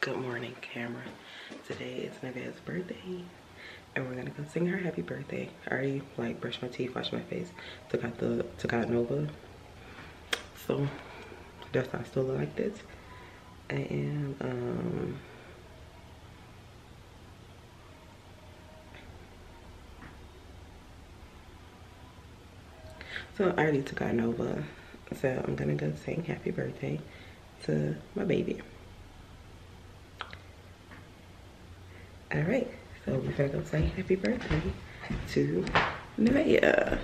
Good morning, camera. Today is Nevaeh's birthday, and we're gonna go sing her happy birthday. I already like brushed my teeth, washed my face, took out the took out Nova. So that's how I still look like this. And um So I already took out Nova. So I'm gonna go sing happy birthday to my baby. All right, so we're gonna go say happy birthday to Nevaeh.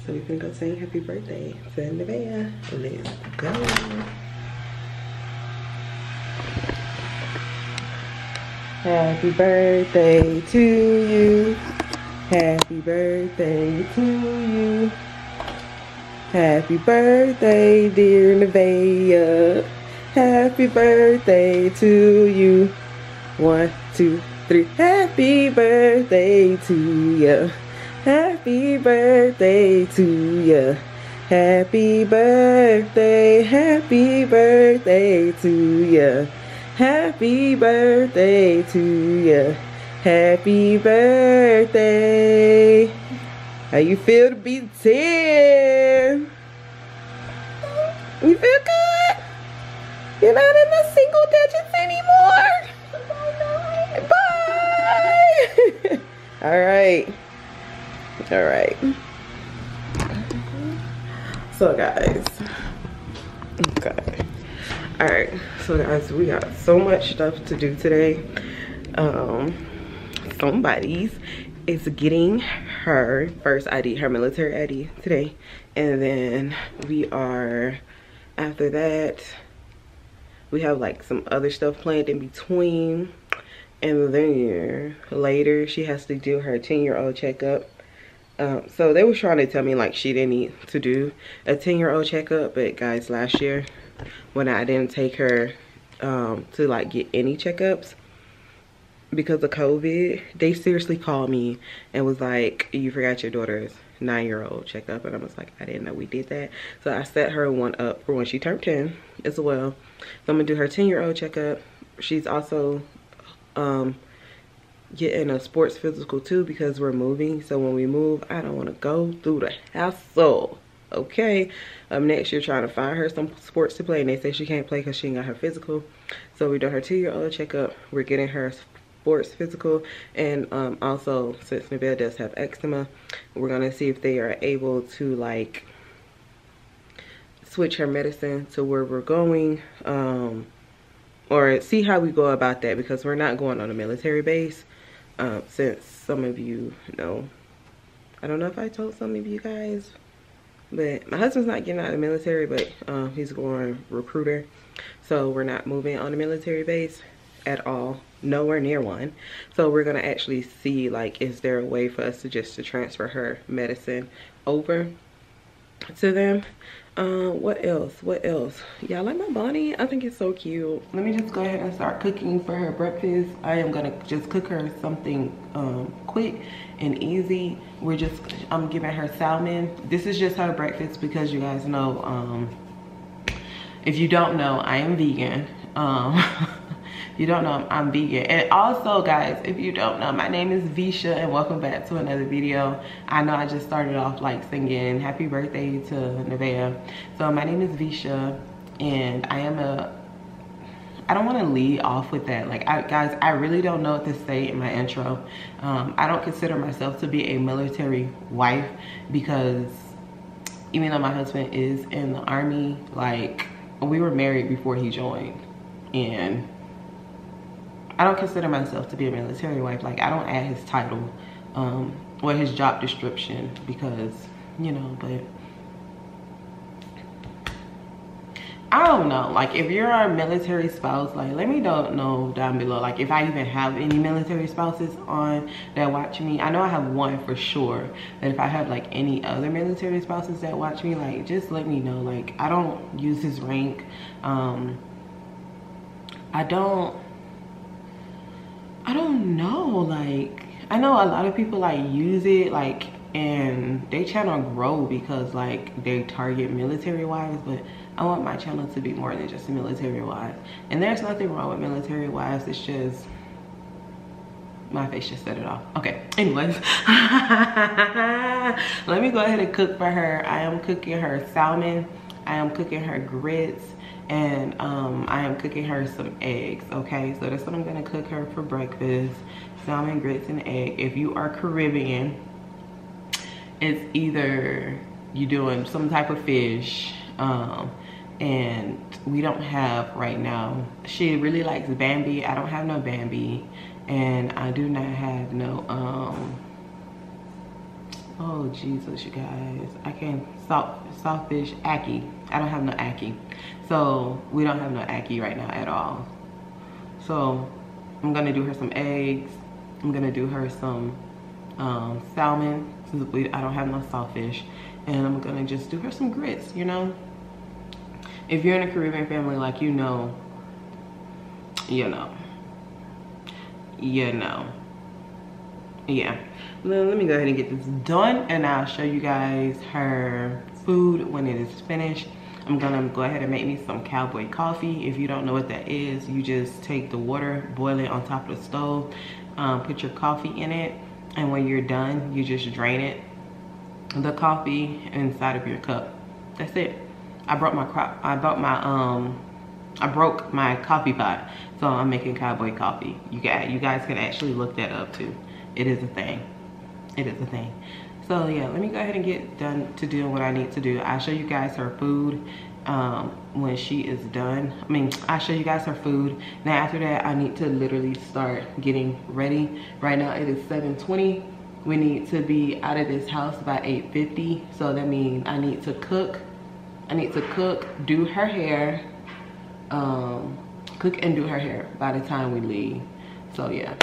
So we're gonna go say happy birthday to Nevaeh. Let's go. Happy birthday to you. Happy birthday to you. Happy birthday, dear Nevaeh. Happy birthday to you. One, two, three. Happy birthday to you. Happy birthday to you. Happy birthday, happy birthday to you. Happy birthday to you. Happy birthday. How you feel to be 10? You feel good? You're not in the single digits anymore. Bye. All right. All right. So guys. Okay. All right. So guys, we got so much stuff to do today. Um, somebody's is getting her first ID, her military ID today. And then we are, after that, we have like some other stuff planned in between. And then later she has to do her 10 year old checkup. Um, so they were trying to tell me like she didn't need to do a 10 year old checkup. But guys last year when i didn't take her um, to like get any checkups because of covid they seriously called me and was like you forgot your daughter's nine-year-old checkup. And i was like i didn't know we did that. So i set her one up for when she turned 10 as well so i'm gonna do her 10-year-old checkup. She's also um getting a sports physical too because we're moving. So when we move i don't want to go through the hassle okay? Um next year trying to find her some sports to play and they say she can't play because she ain't got her physical. So we're doing her two-year-old checkup. We're getting her sports physical and um, also since Nevaeh does have eczema we're gonna see if they are able to like switch her medicine to where we're going um, or see how we go about that because we're not going on a military base um, since some of you know. I don't know if I told some of you guys but my husband's not getting out of the military but um, he's going recruiter. So we're not moving on a military base at all nowhere near one. So we're gonna actually see like is there a way for us to just to transfer her medicine over to them uh, what else? What else? Y'all like my bunny? I think it's so cute. Let me just go ahead and start cooking for her breakfast. I am gonna just cook her something um, quick and easy. We're just i'm giving her salmon. This is just her breakfast because you guys know um, if you don't know i am vegan. Um, you don't know I'm vegan. And also guys if you don't know my name is Vesha and welcome back to another video. I know I just started off like singing. Happy birthday to Nevaeh. So my name is Vesha and I am a I don't want to lead off with that. Like I, guys I really don't know what to say in my intro. Um, I don't consider myself to be a military wife because even though my husband is in the army like we were married before he joined. And I don't consider myself to be a military wife. Like I don't add his title um, or his job description because, you know, but I don't know. Like if you're a military spouse, like let me know down below. Like if I even have any military spouses on that watch me. I know I have one for sure. But if I have like any other military spouses that watch me, like just let me know. Like I don't use his rank. Um, I don't I don't know, like, I know a lot of people like use it, like and they channel grow because like they target military wives but i want my channel to be more than just a military wives and there's nothing wrong with military wives it's just my face just set it off. Okay anyways. Let me go ahead and cook for her. I am cooking her salmon i am cooking her grits and um, i am cooking her some eggs okay? So that's what i'm gonna cook her for breakfast salmon grits and egg. If you are caribbean it's either you doing some type of fish um, and we don't have right now she really likes bammy. I don't have no bammy and i do not have no um oh jesus you guys i can't salt saltfish ackee i don't have no ackee so we don't have no ackee right now at all so i'm gonna do her some eggs i'm gonna do her some um, salmon I don't have no saltfish. And I'm gonna just do her some grits, you know? If you're in a Caribbean family, like you know, you know. You know. Yeah. Let me go ahead and get this done and I'll show you guys her food when it is finished. I'm gonna go ahead and make me some cowboy coffee. If you don't know what that is, you just take the water, boil it on top of the stove, um, put your coffee in it, and when you're done you just drain it the coffee inside of your cup that's it i brought my crop i brought my um i broke my coffee pot so i'm making cowboy coffee you guys you guys can actually look that up too it is a thing it is a thing so yeah let me go ahead and get done to doing what i need to do i'll show you guys her food um, when she is done. I mean, I'll show you guys her food. Now after that, I need to literally start getting ready. Right now it is 7.20. We need to be out of this house by 8.50. So that means I need to cook. I need to cook, do her hair, um, cook and do her hair by the time we leave. So yeah.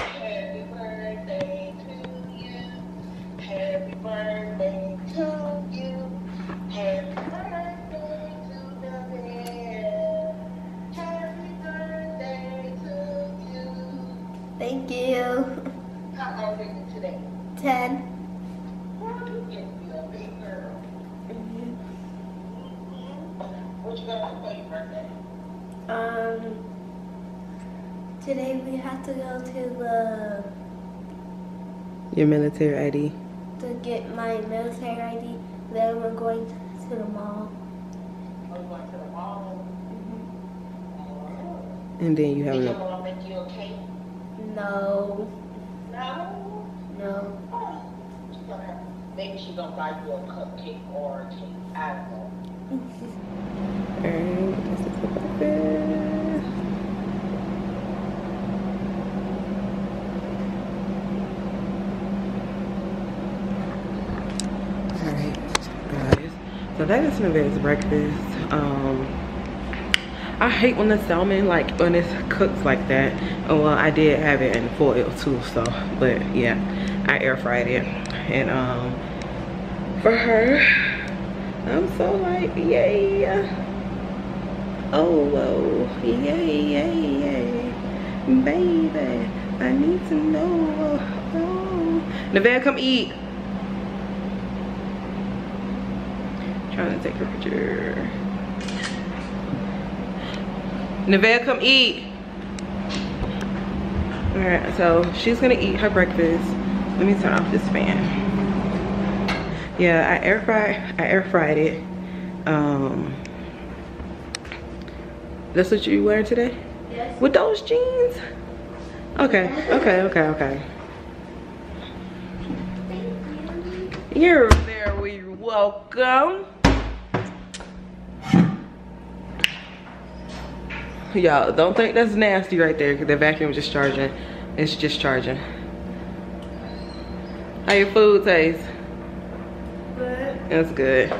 You. How old are you today? Ten. What you got for your birthday? Um, today we have to go to the... Your military ID? To get my military ID. Then we're going to the mall. Oh, going to the mall? Mm-hmm. And then you have... Did your mom make you a cake? No. No? No. Oh. Maybe she's gonna buy you a cupcake or a cake. I don't know. Alright, just a clip of this. Alright, guys. So that is Nevaeh's breakfast. Um I hate when the salmon like when it's cooked like that. Oh well, I did have it in foil too, so but yeah, I air fried it. And um for her, I'm so like yay. Oh whoa, yay, yay, yay. Baby, I need to know. Oh. Nevaeh, come eat. Trying to take her picture. Nevaeh, come eat. All right, so she's gonna eat her breakfast. Let me turn off this fan. Yeah, I air fried, I air fried it. Um, that's what you wearing today? Yes. With those jeans? Okay, okay, okay, okay. Thank you. You're very welcome. Y'all, don't think that's nasty right there because the vacuum is just charging. It's just charging. How your food taste? Good. That's good.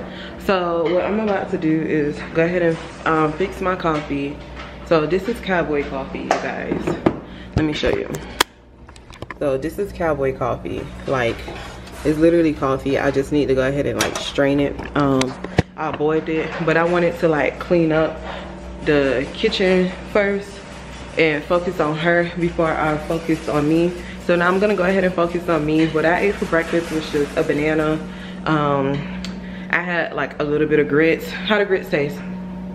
So what I'm about to do is go ahead and um, fix my coffee. So this is cowboy coffee, you guys. Let me show you. So this is cowboy coffee. Like, it's literally coffee. I just need to go ahead and like strain it. Um, I boiled it, but I wanted to like clean up the kitchen first and focus on her before I focus on me. so now i'm gonna go ahead and focus on me. What i ate for breakfast was just a banana. Um i had like a little bit of grits. How the grits taste?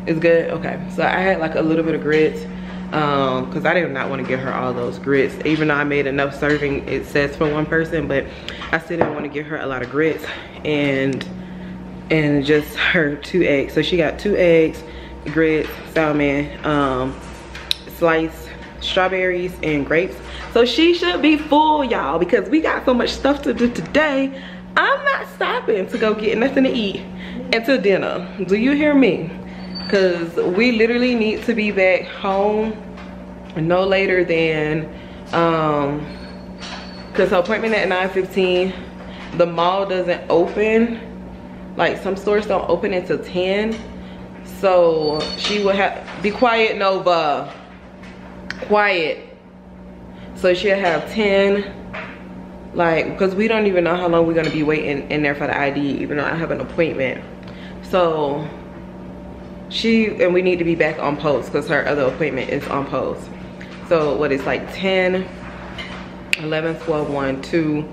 It's good? Okay. So i had like a little bit of grits um because i did not want to give her all those grits. Even though i made enough serving it says for one person but i still didn't want to give her a lot of grits. And and just her two eggs. So she got two eggs grits salmon um sliced strawberries and grapes. So she should be full y'all because we got so much stuff to do today. I'm not stopping to go get nothing to eat until dinner. Do you hear me? Because we literally need to be back home no later than um because her appointment at 9.15, the mall doesn't open. Like some stores don't open until 10 so she will have be quiet nova quiet. So she'll have 10 like because we don't even know how long we're to be waiting in there for the id even though i have an appointment. So she and we need to be back on post because her other appointment is on post. So what is like 10 11 12 1 2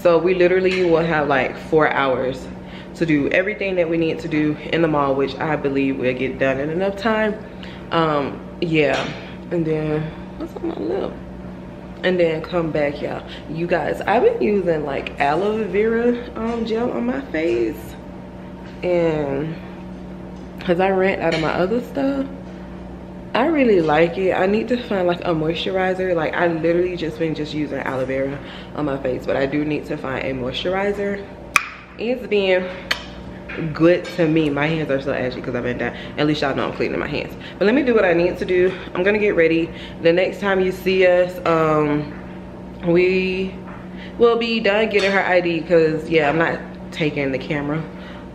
so we literally will have like four hours to do everything that we need to do in the mall which i believe we'll get done in enough time. Um yeah and then what's on my lip? And then come back y'all. You guys i've been using like aloe vera um, gel on my face. And because i ran out of my other stuff i really like it. I need to find like a moisturizer. Like i literally just been just using aloe vera on my face but i do need to find a moisturizer it's been good to me. My hands are so ashy because i've been down. At least y'all know i'm cleaning my hands. But let me do what i need to do. I'm gonna get ready. The next time you see us um we will be done getting her id because yeah i'm not taking the camera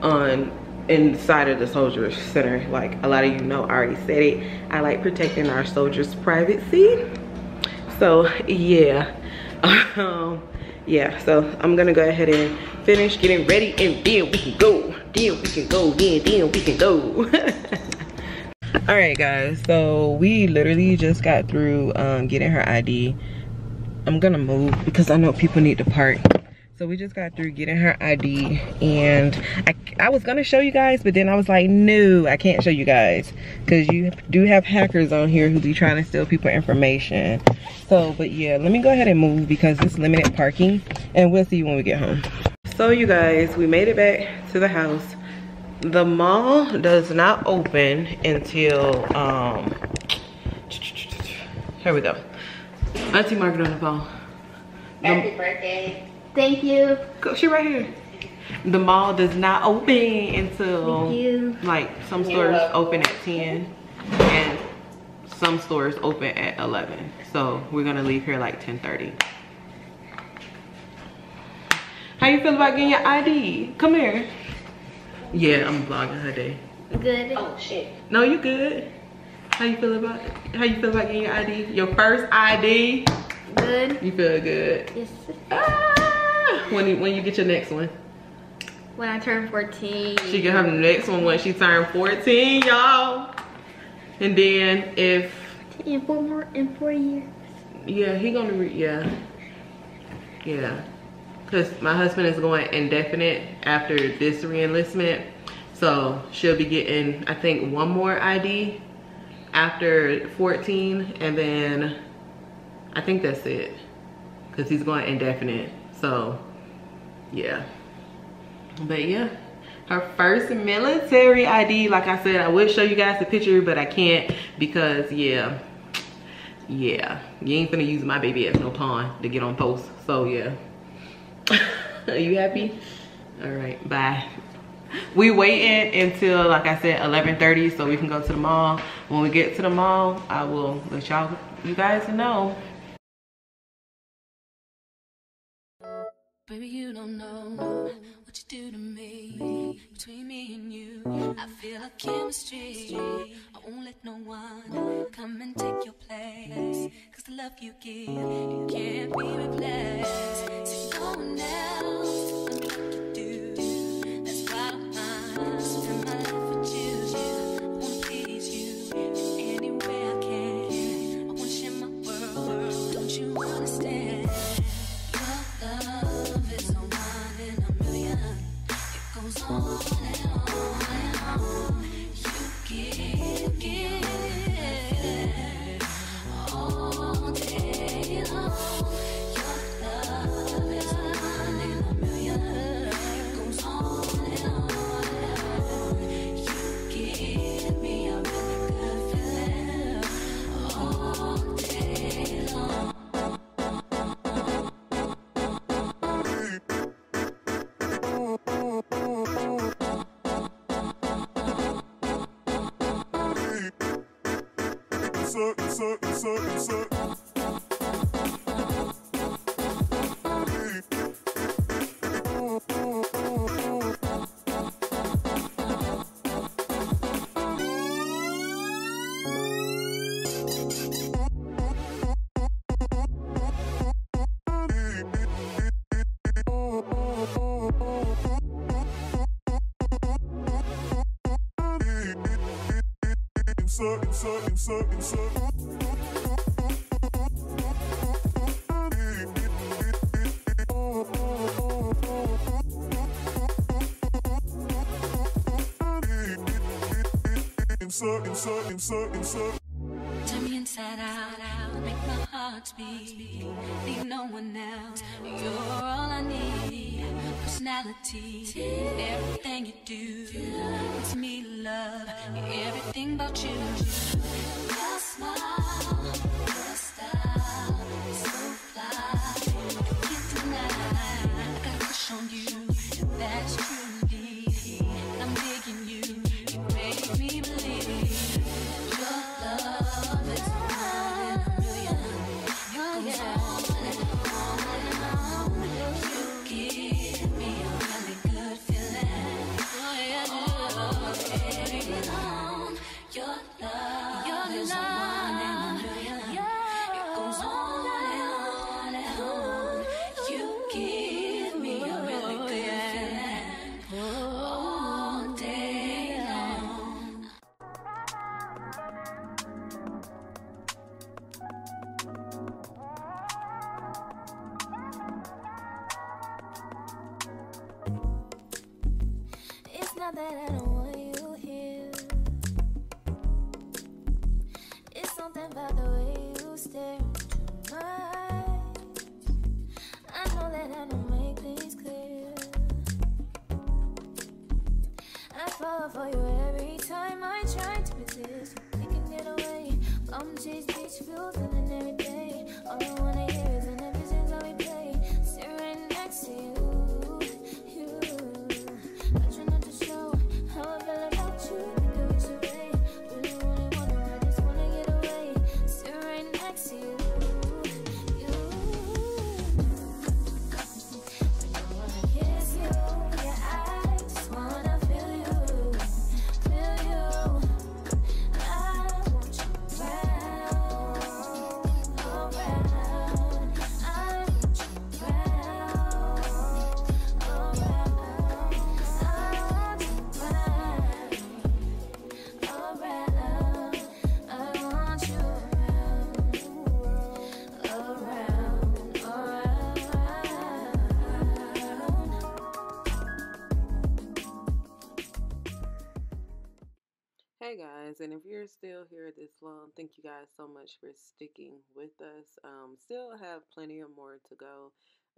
on inside of the soldier center. Like a lot of you know i already said it. I like protecting our soldiers privacy. So yeah. Um yeah so i'm gonna go ahead and finish getting ready and then we can go. Then we can go then then we can go. All right guys so we literally just got through um, getting her id i'm gonna move because i know people need to park so we just got through getting her id and i, I was gonna show you guys but then i was like no i can't show you guys. Because you do have hackers on here who be trying to steal people information. So but yeah let me go ahead and move because it's limited parking. And we'll see you when we get home. So you guys we made it back to the house. The mall does not open until um here we go. Auntie margaret on the phone. Happy birthday. Thank you. Go, she right here. The mall does not open until like some stores Yeah. open at 10 and some stores open at 11. So we're gonna leave here like 10:30. How you feel about getting your ID? Come here. Yeah, I'm vlogging her day. Good. Oh shit. No, you good. How you feel about it? How you feel about getting your ID? Your first ID? Good. You feel good. Yes. Ah, when you, when you get your next one. When I turn 14. She get her next one when she turn 14, y'all. And then if, in four more in four years. yeah, he gonna re, yeah. Yeah. Cause my husband is going indefinite after this reenlistment. So she'll be getting, I think, one more ID after 14. And then I think that's it. Cause he's going indefinite. So yeah. But yeah, her first military ID. Like I said, I would show you guys the picture, but I can't because yeah, yeah, you ain't gonna use my baby as no pawn to get on post. So yeah, are you happy? All right, bye. We waiting until like I said 11:30 so we can go to the mall. When we get to the mall, I will let y'all you guys know. Baby, you don't know what you do to me. Between me and you, I feel a chemistry. I won't let no one come and take your place. Cause the love you give, it can't be replaced. So no one else what to do. That's why I spend my life with you. Insert, insert, insert, insert. Insert, insert, insert, insert. Heart. Need no one else. You're all I need. Personality, everything you do. It's me love, everything about you. Long, thank you guys so much for sticking with us. Um, still have plenty of more to go,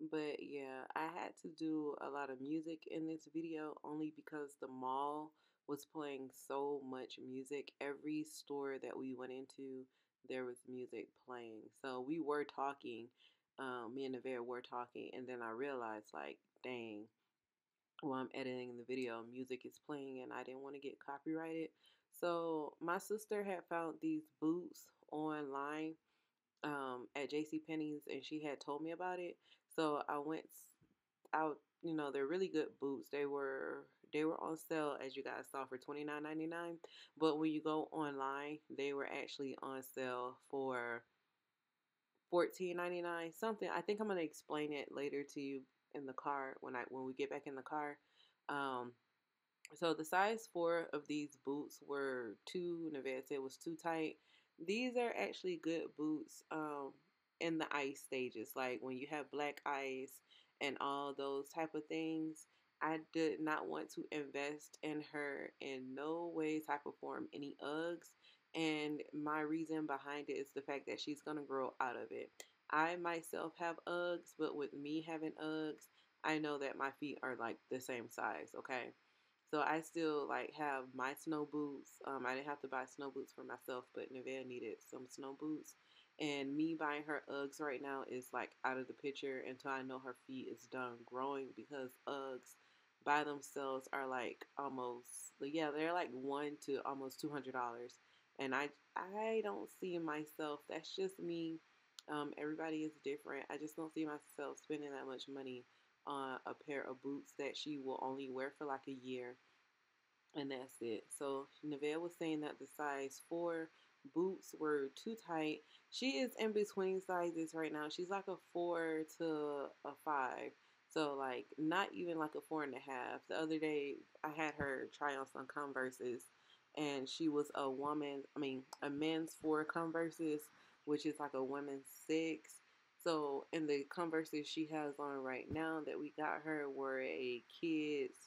but yeah, I had to do a lot of music in this video only because the mall was playing so much music. Every store that we went into, there was music playing. So we were talking, um, me and Nevaeh were talking, and then I realized, like, dang, while I'm editing the video, music is playing, and I didn't want to get copyrighted. So my sister had found these boots online um, at J.C. Penney's, and she had told me about it. So I went out. You know, they're really good boots. They were they were on sale as you guys saw for twenty nine ninety nine. But when you go online, they were actually on sale for fourteen ninety nine something. I think I'm gonna explain it later to you in the car when I when we get back in the car. Um, so the size four of these boots were too Nevaeh said it was too tight. These are actually good boots um, in the ice stages, like when you have black ice and all those type of things. I did not want to invest in her in no way, type of form, any Uggs. And my reason behind it is the fact that she's gonna grow out of it. I myself have Uggs, but with me having Uggs, I know that my feet are like the same size. Okay. So I still like have my snow boots. Um, I didn't have to buy snow boots for myself, but Nevaeh needed some snow boots. And me buying her Uggs right now is like out of the picture until I know her feet is done growing because Uggs by themselves are like almost yeah they're like one to almost two hundred dollars. and I I don't see myself. That's just me. Um, everybody is different. I just don't see myself spending that much money on a pair of boots that she will only wear for like a year, and that's it. So Nevaeh was saying that the size four boots were too tight. She is in between sizes right now. She's like a four to a five. So like not even like a four and a half. The other day I had her try on some Converses and she was a woman, I mean a men's four Converses, which is like a women's six. So in the Converses she has on right now that we got her were a kids,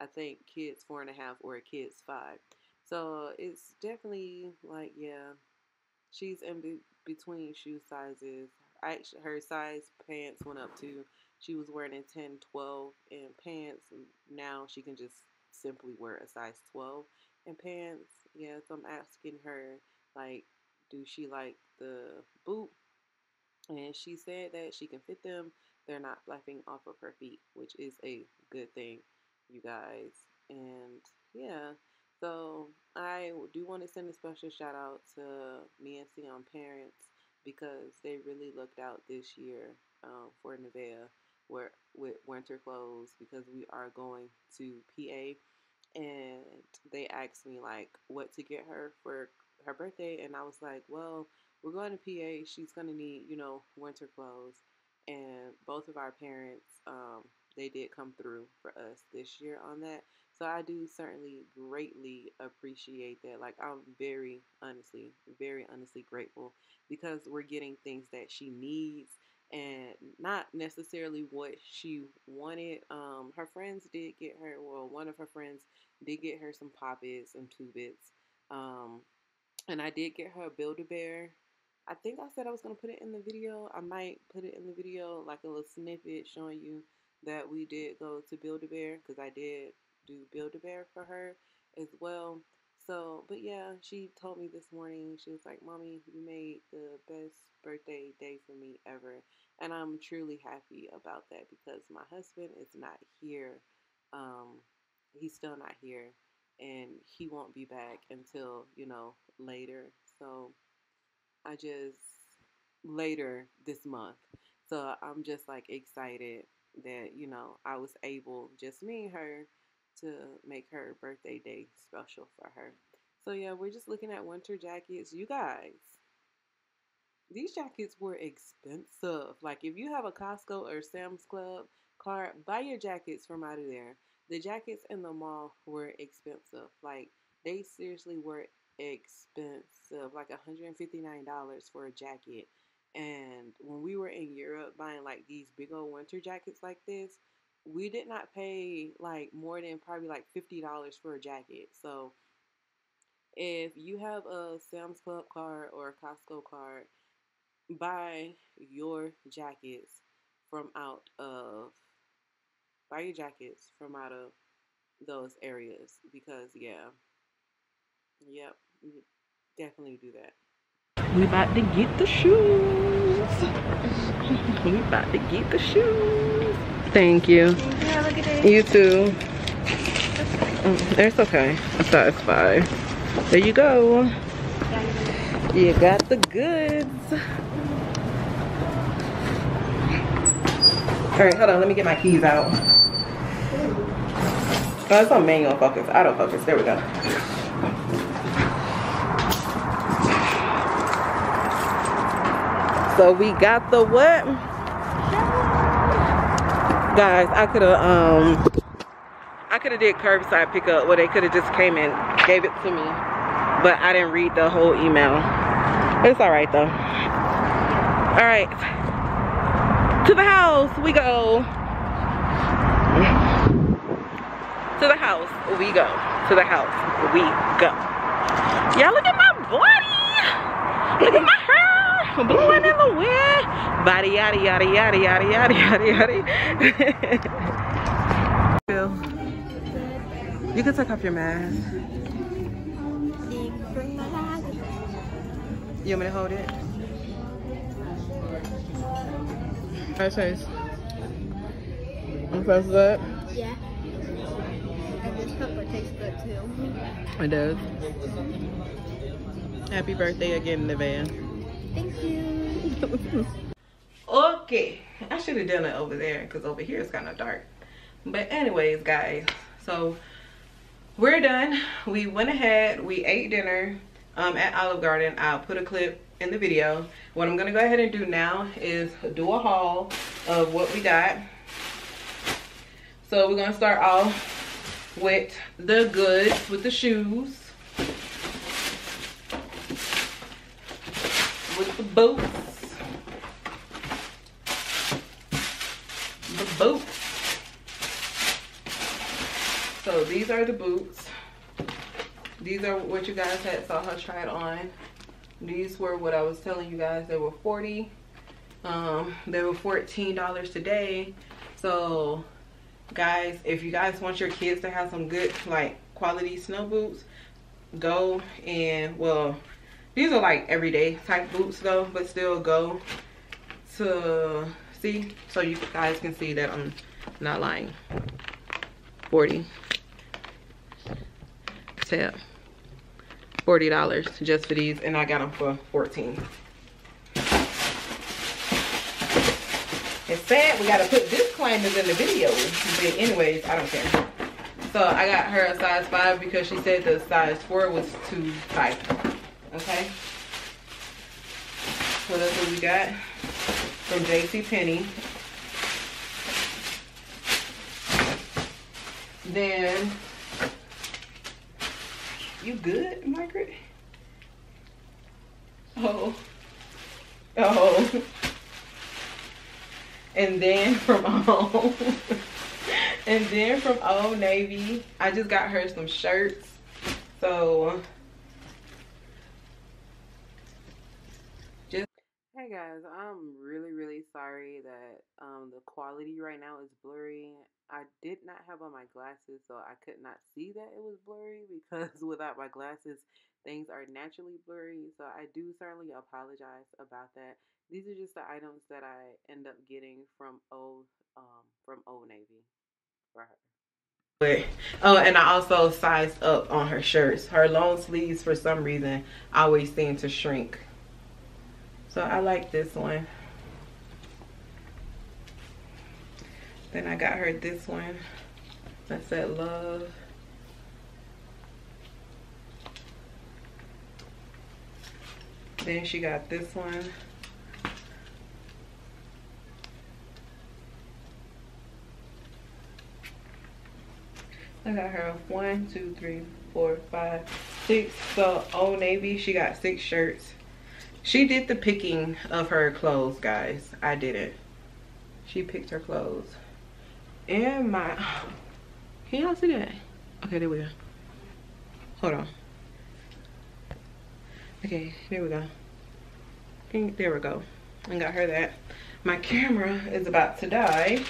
I think kids four and a half or a kids five. So it's definitely like yeah, she's in be- between shoe sizes. Actually, her size pants went up to. She was wearing a 10, 12 in pants. Now she can just simply wear a size 12 in pants. Yeah, so I'm asking her like, do she like the boot? And she said that she can fit them. They're not flapping off of her feet, which is a good thing, you guys. And yeah, so I do want to send a special shout out to me and Sion parents because they really looked out this year um, for Nevaeh where, with winter clothes because we are going to PA and they asked me like what to get her for her birthday and I was like, well, we're going to PA. She's going to need, you know, winter clothes. And both of our parents, um, they did come through for us this year on that. So I do certainly greatly appreciate that. Like I'm very honestly, very honestly grateful because we're getting things that she needs and not necessarily what she wanted. Um, her friends did get her. Well, one of her friends did get her some poppets and two bits. Um, and I did get her a Build a Bear. I think I said I was gonna put it in the video. I might put it in the video, like a little snippet showing you that we did go to Build a Bear because I did do Build a Bear for her as well. So, but yeah, she told me this morning, she was like, Mommy, you made the best birthday day for me ever. And I'm truly happy about that because my husband is not here. Um, he's still not here and he won't be back until, you know, later. So I just, later this month. So I'm just like excited that, you know, I was able, just me and her, to make her birthday day special for her. So yeah, we're just looking at winter jackets. You guys, these jackets were expensive. Like if you have a Costco or Sam's Club card, buy your jackets from out of there. The jackets in the mall were expensive. Like they seriously were expensive. Like $159 for a jacket. And when we were in Europe buying like these big old winter jackets like this, we did not pay like more than probably like $50 for a jacket. So if you have a Sam's Club card or a Costco card, buy your jackets from out of buy your jackets from out of those areas because yeah. Yep, definitely do that. We about to get the shoes. we about to get the shoes. Thank you. Have a good day. You too. Mm, It's okay. It's not it's fine. There you go. You got the goods. All right, hold on. Let me get my keys out. Oh, it's on manual focus, autofocus. There we go. So we got the what? Guys, I could have um I could have did curbside pickup where they could have just came and gave it to me. But I didn't read the whole email. It's alright though. Alright. To the house we go. To the house we go. To the house we go. Y'all look at my body. Look at my. Blowing in the wind. Body yada yada yada yada yada yada yada. Phil, you can take off your mask. You want me to hold it? Alright, Chase. I'm supposed to Yeah. this pepper tastes good too. It does. Happy birthday again van. Thank you. Okay, I should have done it over there because over here it's kind of dark. But anyways, guys, so we're done. We went ahead, we ate dinner um, at Olive Garden. I'll put a clip in the video. What I'm gonna go ahead and do now is do a haul of what we got. So we're gonna start off with the goods, with the shoes. With the boots. The boots. So these are the boots. These are what you guys had saw her try it on. These were what I was telling you guys. They were 40 um they were $14 today so guys if you guys want your kids to have some good like quality snow boots go and well these are like everyday type boots though but still go to see so you guys can see that i'm not lying. 40 tap. 40 dollars just for these and i got them for 14 it's sad we gotta put disclaimers in the video. But anyways i don't care. So i got her a size five because she said the size four was too tight okay? So that's what we got from jc penney. Then you good margaret? Oh. Oh. And then from home and then from old navy i just got her some shirts. So guys i'm really really sorry that um the quality right now is blurry i did not have on my glasses so i could not see that it was blurry because without my glasses things are naturally blurry so i do certainly apologize about that these are just the items that I end up getting from Old um, from Old Navy for her. But, oh, and I also sized up on her shirts. Her long sleeves, for some reason, always seem to shrink. So I like this one. Then I got her this one. I said love. Then she got this one. I got her one, two, three, four, five, six. So Old Navy, she got six shirts. She did the picking of her clothes, guys. I didn't. She picked her clothes. And my, can y'all see that? Okay, there we go. Hold on. Okay, there we go. There we go. I got her that. My camera is about to die.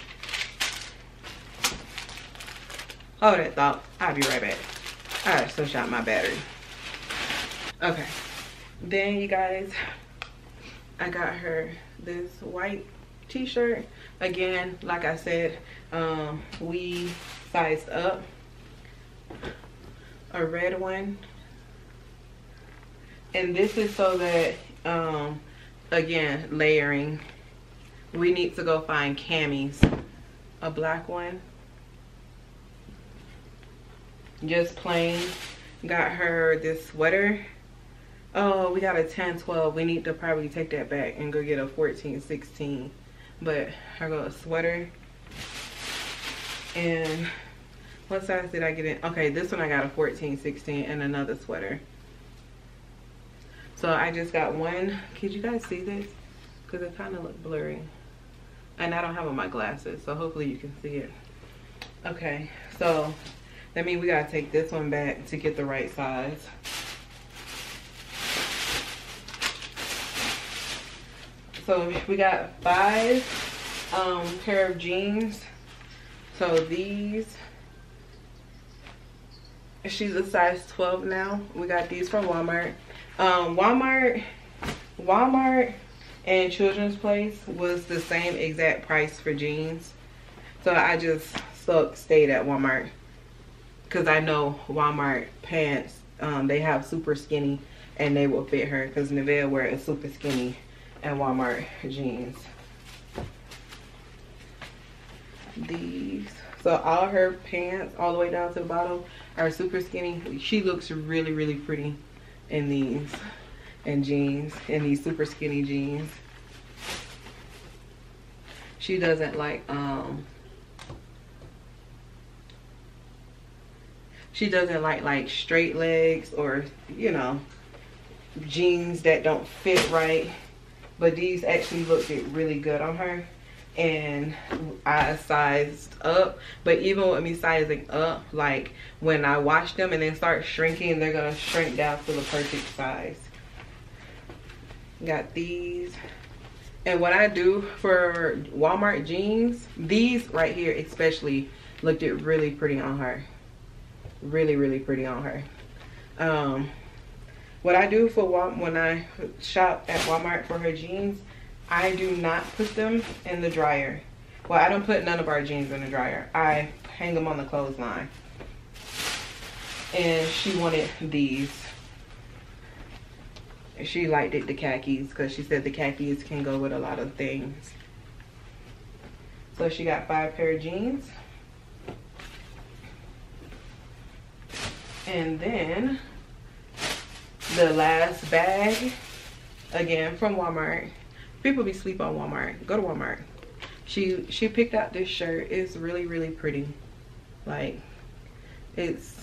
Hold that thought. I'll be right back. I switch shot my battery. Okay. Then you guys, I got her this white t-shirt. Again, like I said, um, we sized up a red one. And this is so that, um, again, layering. We need to go find camis. A black one just plain got her this sweater oh we got a 10 12 we need to probably take that back and go get a 14 16 but i got a sweater. And what size did i get in? Okay this one i got a 14 16 and another sweater. So i just got one. Could you guys see this? Because it kind of looked blurry. And i don't have on my glasses so hopefully you can see it. Okay so that means we gotta take this one back to get the right size. So we got five um, pair of jeans. So these, she's a size 12 now. We got these from Walmart. Um, Walmart, Walmart and Children's Place was the same exact price for jeans. So I just stuck, stayed at Walmart. because I know Walmart pants, um, they have super skinny and they will fit her because Nevaeh wear a super skinny and Walmart jeans. These, so all her pants all the way down to the bottom are super skinny. She looks really, really pretty in these and jeans, in these super skinny jeans. She doesn't like, um, she doesn't like like straight legs or you know jeans that don't fit right but these actually looked really good on her. And I sized up. But even with me sizing up like when I wash them and then start shrinking they're gonna shrink down to the perfect size. Got these. And what I do for Walmart jeans these right here especially looked it really pretty on her. Really really pretty on her. Um what I do for Walmart when I shop at Walmart for her jeans I do not put them in the dryer. Well I don't put none of our jeans in the dryer. I hang them on the clothesline. And she wanted these. She liked it the khakis because she said the khakis can go with a lot of things. So she got five pair of jeans. And then the last bag, again from Walmart. People be sleep on Walmart. Go to Walmart. She she picked out this shirt. It's really really pretty. Like it's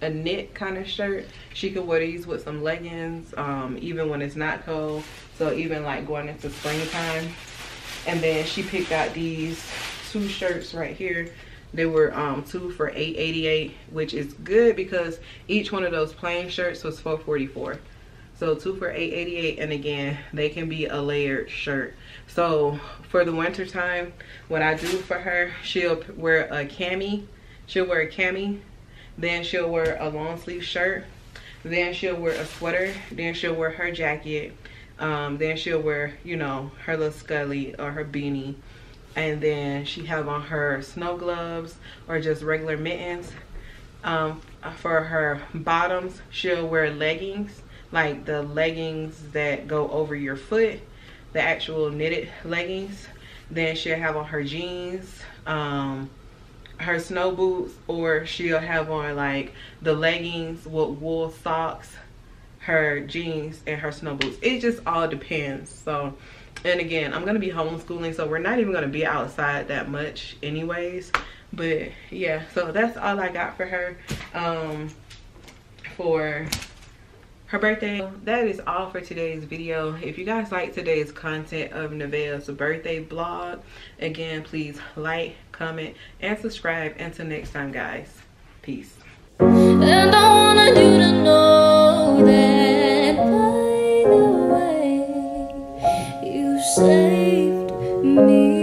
a knit kind of shirt. She could wear these with some leggings, um, even when it's not cold. So even like going into springtime. And then she picked out these two shirts right here they were um, two for 888 which is good because each one of those plain shirts was 444 so two for 888 and again they can be a layered shirt. So for the winter time what i do for her she'll wear a cami she'll wear a cami then she'll wear a long sleeve shirt then she'll wear a sweater then she'll wear her jacket um, then she'll wear you know her little scully or her beanie and then she have on her snow gloves or just regular mittens. Um, for her bottoms she'll wear leggings like the leggings that go over your foot the actual knitted leggings. Then she'll have on her jeans um, her snow boots or she'll have on like the leggings with wool socks her jeans and her snow boots. It just all depends. So and again i'm gonna be homeschooling so we're not even gonna be outside that much anyways. But yeah so that's all i got for her um for her birthday. That is all for today's video. If you guys like today's content of Nevaeh's birthday vlog again please like comment and subscribe. Until next time guys. Peace saved me.